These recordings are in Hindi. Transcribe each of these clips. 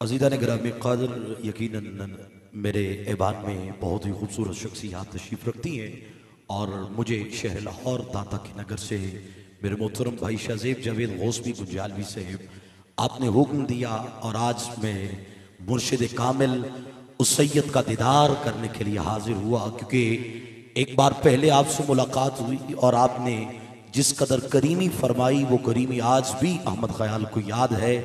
अजीदा ने ग्रामी कादर यकीन मेरे ऐबान में बहुत ही खूबसूरत शख्सियात तशरीफ़ रखती हैं और मुझे शहर लाहौर दाता के नगर से मेरे मोहतरम भाई शाहजेब जावेद गौसवी गुंजालवी साहब आपने हुक्म दिया और आज मैं मुर्शद कामिल उस सैयद का दीदार करने के लिए हाजिर हुआ, क्योंकि एक बार पहले आपसे मुलाकात हुई और आपने जिस कदर करीमी फरमाई, वो करीमी आज भी अहमद ख्याल को याद है।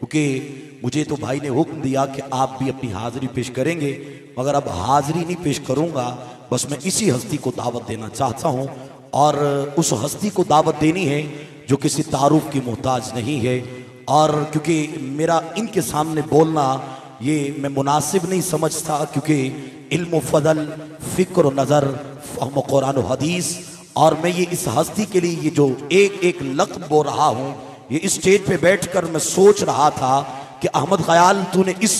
क्योंकि मुझे तो भाई ने हुक्म दिया कि आप भी अपनी हाजिरी पेश करेंगे। मगर अब हाजिरी नहीं पेश करूँगा, बस मैं इसी हस्ती को दावत देना चाहता हूँ। और उस हस्ती को दावत देनी है जो किसी तारुफ की मोहताज नहीं है। और क्योंकि मेरा इनके सामने बोलना, ये मैं मुनासिब नहीं समझता, क्योंकि इल्म फजल फ़िक्र नज़र, फ़हम कुरान हदीस, और मैं ये इस हस्ती के लिए ये जो एक एक लक बो रहा हूँ ये स्टेज पे बैठकर मैं सोच रहा था कि अहमद ख्याल तूने इस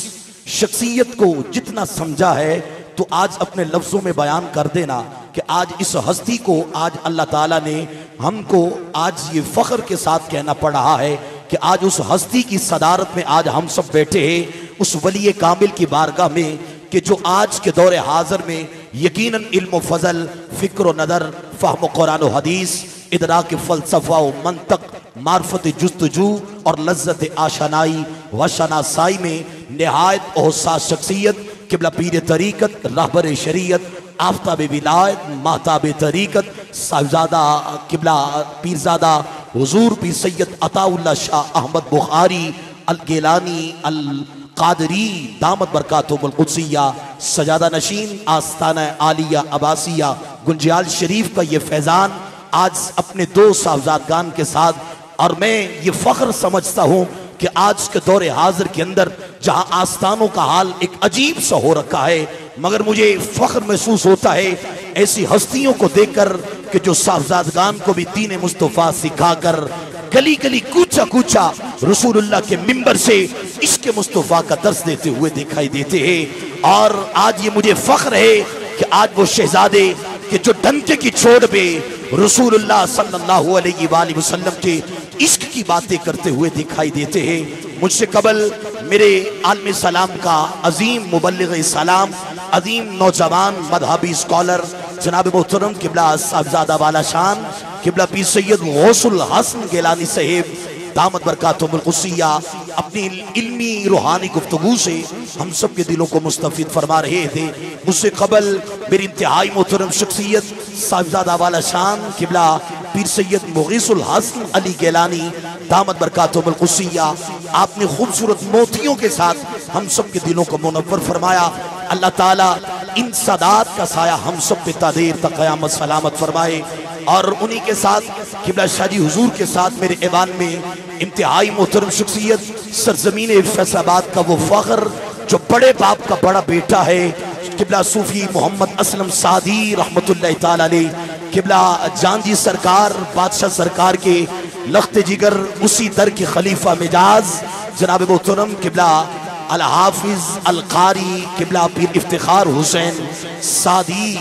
शख्सियत को जितना समझा है तो आज अपने लफ्ज़ों में बयान कर देना कि आज इस हस्ती को आज अल्लाह ताला ने हमको आज ये फ़ख्र के साथ कहना पड़ रहा है कि आज उस हस्ती की सदारत में आज हम सब बैठे हैं, उस वली कामिल की बारगाह में कि जो आज के दौर हाजिर में यकीन इल्म फजल, फ़िक्र नदर, फ़हम कुरान हदीस इदरा के फ़लसफ़ा मंतक मार्फत जस्तजू और लज्जत आशनाई व शनासाई में नहायत ओसा शख्सियत, किबला पीर तरीक़त, रहबर शरीयत आफ्ताब विलायत महताब तरीक़त, साहबजादा, किबला पीरजादा, हुजूर पीर सैयद अताउल्ला शाह अहमद बुखारी, अल गेलानी, अल कादरी दामद बरकातुमलकुदसिया सजादा नशीन आस्ताना आलिया अबासिया गुंजियाल शरीफ का ये फैज़ान आज अपने दो साहबजादगान के साथ और मैं ये फ़ख्र समझता हूँ कि आज के दौरे हाजिर के अंदर जहाँ आस्थानों का हाल एक अजीब सा हो रखा है, मगर मुझे फ़ख्र महसूस होता है ऐसी हस्तियों को देखकर कि जो साहबजादगान को भी दीन मुस्तफ़ा सिखाकर गली गली कूचा कूचा रसूलुल्लाह के मिंबर से इसके मुस्तफ़ा का दर्श देते हुए दिखाई देते हैं। और आज ये मुझे फख्र है कि आज वो शहजादे कि जो डंके की छोड़ पे रसूलुल्लाह सल्लल्लाहु अलैहि वसल्लम के इश्क की बातें करते हुए दिखाई देते हैं। मुझसे कबल मेरे आलम सलाम का अजीम मुबल सलाम, अजीम नौजवान मदहबी स्कॉलर, जनाब मोहतरम किबला साहबजादा वाला शान किबला पी सैयद गौसुल हसन गेलानी साहेब दामद बरकातुमलकुसिया अपनी इल्मी रूहानी गुफ्तगु से हम सब के दिलों को मुस्तफ़ फरमा रहे थे। मुझसे कबल मेरी इंतहाई मोहतरम शख्सियत, साहबजादा वाला शान, किबला पीर सैयद मुगीसुल हसन अली गेलानी दामद बरकातुमलकुसिया आपने खूबसूरत मोतियों के साथ हम सब के दिलों को मुनवर फरमाया। अल्लाह ताला इन सदात का साया हम सब पे तादेर तक क़यामत सलामत फरमाए। और उन्हीं के साथ, किबला शाजी हुजूर के साथ मेरे ऐवान में इंतहाई मोहतरम शख्सियत, सरजमीन फैसलाबाद का वो फ़ख्र, जो बड़े बाप का बड़ा बेटा है, किबला सूफी मोहम्मद असलम सादी रहमत किबला जांजी सरकार, बादशाह सरकार के लख्त जिगर, उसी दर के खलीफा मिजाज, जनाब मोहतरम, किबला अल हाफिज, अल कारी, किबला पीर इफ्तार हुसैन सादी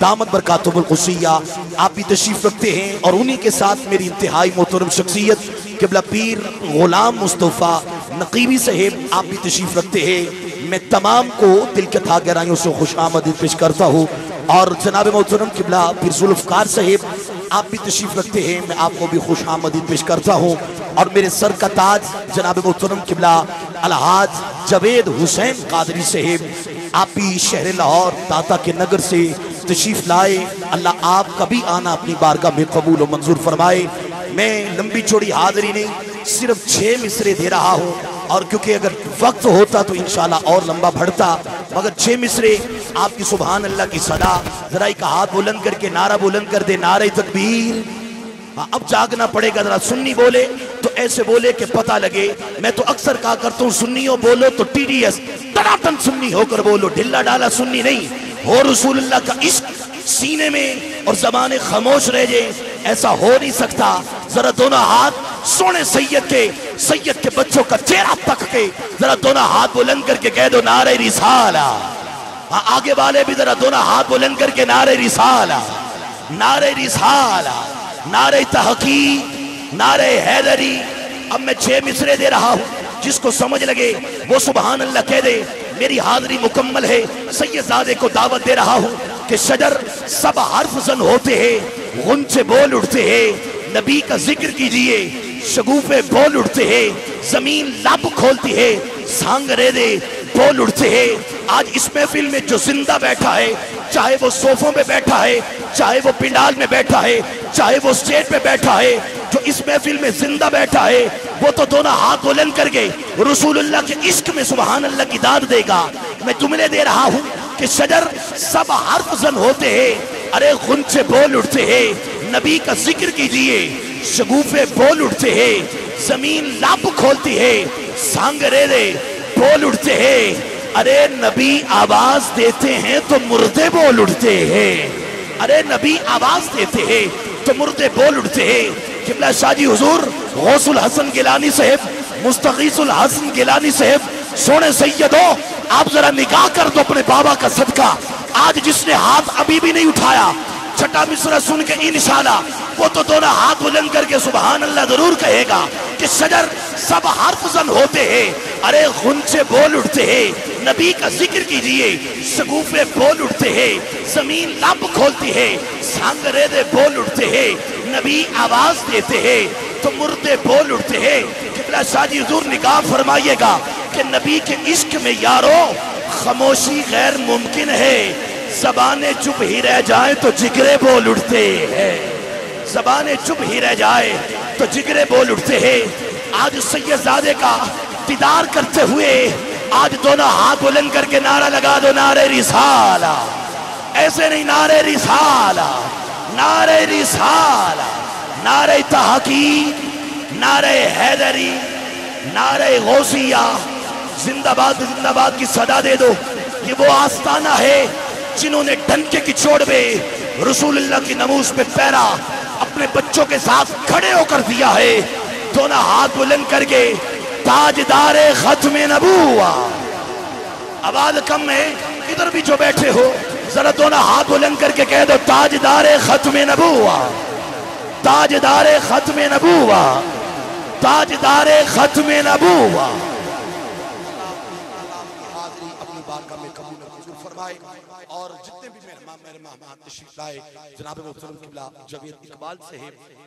दामद बरकातुमलकुसिया आप भी तशरीफ़ रखते हैं और उन्हीं के साथ मेरी इंतहाई मोहतरम शख्सियत, किबला पीर गुलाम मुस्तफ़ा नकीबी साहेब, आप भी तशरीफ़ रखते हैं। मैं तमाम को दिल के था गहराइयों से खुश आमदीद पेश करता हूँ। और जनाब मोहतरम, किबला पीर जुल्फ़ार साहेब, आप भी तशरीफ़ रखते हैं। मैं आपको भी खुश आमदीद पेश करता हूँ। और मेरे सर का ताज, जनाब मोहतरम, किबला अलहाज जवेद हुसैन कादरी साहेब, आप भी शहर लाहौर, दाता के नगर से तशरीफ़ लाए अल्लाह आप कभी आना अपनी बारगाह में कबूल और मंजूर फरमाए। मैं लंबी चौड़ी हाजिरी नहीं सिर्फ़ छः मिसरे दे रहा हूँ। और क्योंकि अगर वक्त होता तो इंशाल्लाह और लंबा बढ़ता मगर छः मिसरे आपकी सुबहान अल्लाह की सदा। जरा एक हाथ बुलंद करके नारा बुलंद कर दे नारे तकबीर। हाँ, अब जागना पड़ेगा जरा सुन्नी बोले तो ऐसे बोले कि पता लगे मैं तो अक्सर कहा करता हूँ सुन्नी हो बोलो तो टीडीएस तनातन सुन्नी होकर बोलो ढिल्ला डाला सुन्नी नहीं। हो रसूलुल्लाह का इश्क सीने में और जबाने खामोश रह जाए, ऐसा हो नहीं सकता। जरा दोनों हाथ सोने सैयद के सैयद के बच्चों का चेहरा तक के, जरा दोनों हाथ बुलंद करके कह दो, नारे रिसाला। आगे वाले भी जरा दोनों हाथ बुलंद करके नारे रिसाला। नारे रिसाला, नारे तहकी नारे हैदरी। अब मैं छह मिसरे दे रहा हूँ, जिसको समझ लगे, वो सुबहान अल्लाह कह दे मेरी हाजरी मुकम्मल है। सैयदादे को दावत दे रहा हूँ कि शजर सब हर्फ जन होते हैं गुंचे बोल उठते हैं। नबी का ज़िक्र कीजिए, शगुफे बोल उठते हैं, ज़मीन लब खोलती है सांग दे बोल उठते हैं। आज इस महफिल में जो ज़िंदा बैठा है, चाहे वो सोफों में बैठा है, चाहे वो पिंडाल में बैठा है, चाहे वो स्टेज पे बैठा है, जो इस महफिल में ज़िंदा बैठा है, वो तो दोनों हाथ बुलंद करके रसूलुल्लाह के इश्क में सुबहान अल्लाह की दाद देगा। मैं तुम्हें दे रहा हूँ कि शजर सब हर्फ जन होते हैं, अरे गुंचे बोल उठते हैं। नबी का ज़िक्र कीजिए, शगुफे बोल उठते हैं, ज़मीन लाप खोलती है सांगरे दे बोल उठते हैं। अरे नबी आवाज़ देते हैं तो मुर्दे बोल उठते हैं। अरे नबी आवाज़ देते हैं तो मुर्दे बोल उठते हैं। किबला शाजी हुजूर, गौसुल हसन गिलानी साहब, मुस्तकीसुल हसन गिलानी साहब, सोने सैयदो, आप जरा निगाह कर दो अपने बाबा का सदका। आज जिसने हाथ अभी भी नहीं उठाया, छठा मिश्रा सुन के इंशाल्लाह, वो तो दोनों हाथ बुलंद करके सुबहान अल्लाह ज़रूर कहेगा कि सजर सब हर्फ जन होते हैं। अरे गुन से बोल उठते हैं। नबी का ज़िक्र कीजिए। सगुफे बोल उठते हैं, ज़मीन लब खोलती है, सांगरेदे बोल उठते हैं, नबी आवाज़ देते हैं तो मुर्दे बोल उठते हैं। किबला शादी हजूर निकाह फरमाइएगा कि नबी के इश्क में यारो, खामोशी गैर मुमकिन है। जबाने चुप ही रह जाए तो जिगरे बोल उठते हैं। जबाने चुप ही रह जाए तो जिगरे बोल उठते हैं। आज सैयदादे का दीदार करते हुए आज दोनों हाथ बुलंद करके नारा लगा दो, नारे रिसाला। ऐसे नहीं, नारे रिसाला। नारे रिसाला। नारे तहकी नारे हैदरी, नारे गौसिया। जिंदाबाद जिंदाबाद की सदा दे दो ये वो आस्ताना है जिन्होंने डंके की चोड़ में रसूलुल्लाह की नमूज पे पैरा अपने बच्चों के साथ खड़े होकर दिया है। दोनों हाथ बुलंद करके ताजदार खत्म नबूआ आवाज़ कम है, इधर भी जो बैठे हो, जरा दोनों हाथ बुलंद करके कह दो, ताजदार खत्म नबूआ ताजदार खत्म नबूआ ताजदार खत्म नबूआ और जितने भी मेहमान, मेरे मेहमान तशरीफ़ लाए, जनाब किबला जवेद इकबाल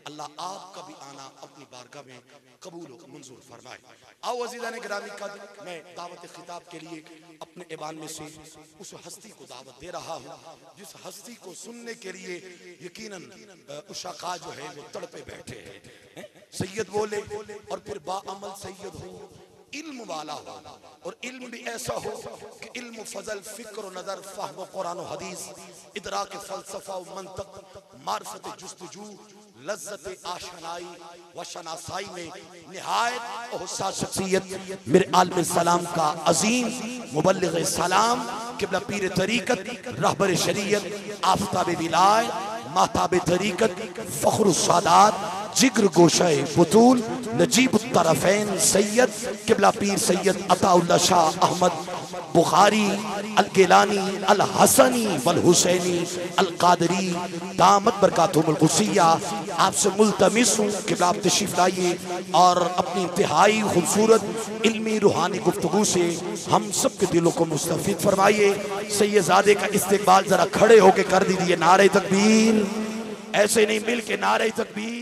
अल्लाह आपका भी आना अपनी बारगाह में कबूल मंजूर फरमाए। आओ अजीजा ने ग्रामी का मैं दावत खिताब के लिए अपने ईमान में से उस हस्ती को दावत दे रहा हूँ, जिस हस्ती को सुनने के लिए यकीनन उशाका जो है वो तड़पे बैठे हैं? सैयद बोले और फिर बाअमल सैयद हो इल्म वाला हो। और इल्म भी ऐसा हो कि इल्म, फजल, फ़िक्र नज़र, फाहम, कुरान हदीस इदरा के फलसफा मंतक, मार्फत जस्तजू, लज्जत आशनाई व शनासाई में नहायत शख्सियत। मेरे आलम सलाम का अजीम मुबल्लिग सलाम, किबला पीर तरीकत, रहबर शरीयत, आफ्ताब विलाय महताब तरीकत, फ़ख्र सादात ज़िक्र गोशाए बतूल, नजीब तरफ़ैन सैयद, किबला पीर सैयद अताउल्ला शाह अहमद, बुखारी अल गिलानी अल हसनी वल हुसैनी अल कादरी दामद बरकातुमलकुसिया आपसे मुलतमिस हूँ कि आप तशरीफ़ लाइए, और अपनी इंतहाई खूबसूरत इल्मी रूहानी गुफ्तु से हम सब के दिलों को मुस्तफ़ फरमाइए। सैयदादे का इस्तेबाल ज़रा खड़े होके कर दीजिए नारे तकबीर। ऐसे नहीं मिल के नारे तकबीर।